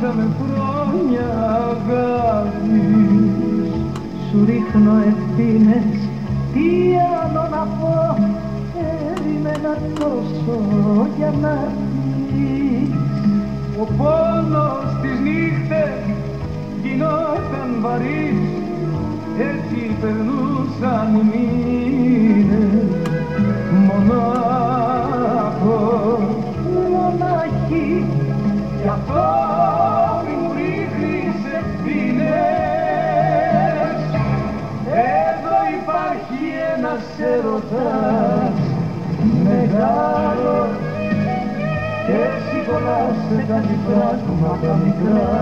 με χρόνια αγάπης Σου ρίχνω ευθύνες, τι άλλο να πω Περίμενα τόσο για να έρθεις Ο πόνος τις νύχτες γινόταν βαρύς έτσι περνούσαν οι υπάρχει ένας έρωτας μεγάλος και εσύ κολλάς σε κάτι πράγματα μικρά.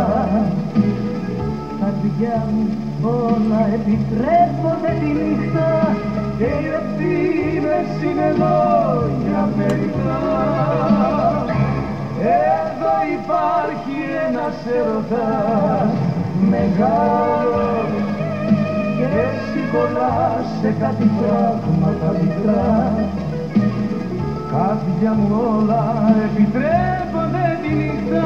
Καρδιά μου όλα επιτρέπονται τη νύχτα και οι ευθύνες είναι λόγια μερικά. Εδώ υπάρχει ένας έρωτας μεγάλος και εσύ κολλάς σε κάτι πράγματα μικρά. Κάθια μου όλα επιτρέπονται τη νύχτα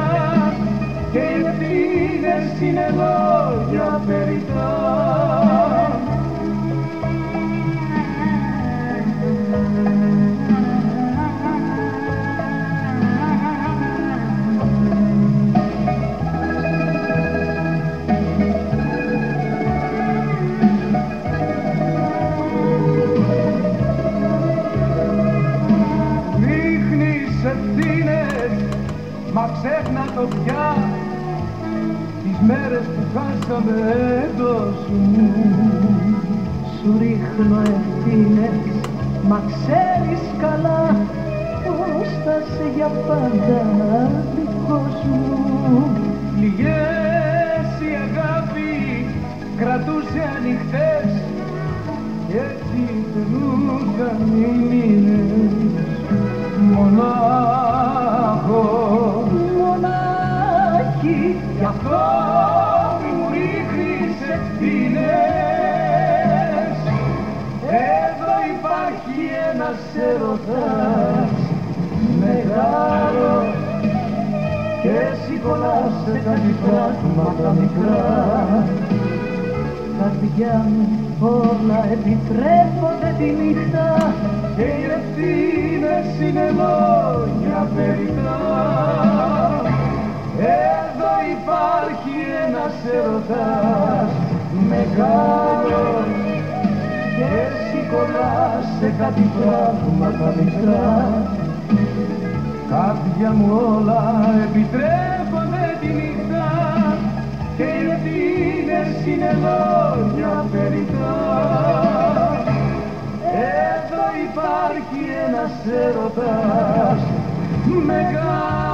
μα ξέχνα το πια τις μέρες που χάσαμε εντός μου Σου ρίχνω ευθύνες, μα ξέρεις καλά πως θα σε για πάντα δικός μου Λιγές η αγάπη κρατούσε ανοιχτές κι έτσι περνούσαν οι μονάχη γι' αυτό μη μου ρίχνεις ευθύνες εδώ υπάρχει ένας έρωτας μεγάλος και εσύ κολλάς σε κάτι πράγματα μικρά καρδιά μου όλα επιτρέπονται τη νύχτα και οι ευθύνες είναι λόγια περιτά. Ένας έρωτας μεγάλος και εσύ κολλάς σε κάτι πράγματα μικρά Καρδιά μου όλα επιτρέπονται τη νύχτα και οι ευθύνες είναι λόγια περιτά. Εδώ υπάρχει ένας έρωτας μεγάλος